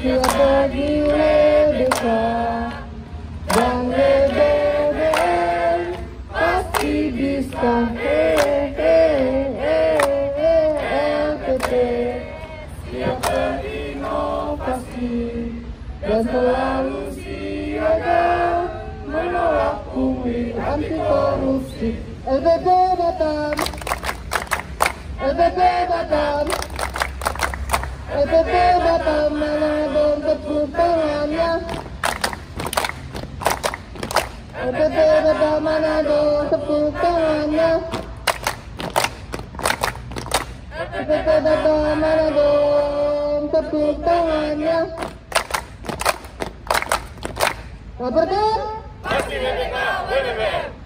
Siap bagi WBK. Dan BBM pasti bisa. Hei, Siap berinovasi dan selalu siaga menolak pungli anti korupsi. LPP Batam, LPP Batam, LPP Bebe bebe Manado tepuk tangannya. Bebe bebe Manado tepuk tangannya. Reporter. Masih BPK, BBM.